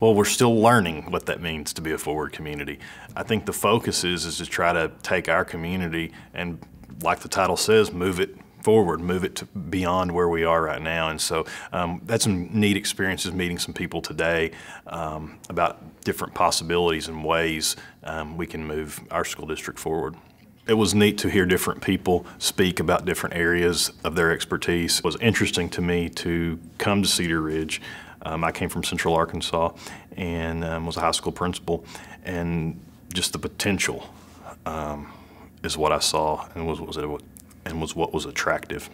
Well, we're still learning what that means to be a forward community. I think the focus is, is to try to take our community and, like the title says, move it forward, move it to beyond where we are right now. And so um, that's some neat experiences meeting some people today um, about different possibilities and ways um, we can move our school district forward. It was neat to hear different people speak about different areas of their expertise. It was interesting to me to come to Cedar Ridge. Um, I came from Central Arkansas and um, was a high school principal, and just the potential um, is what I saw and was, was and was what was attractive.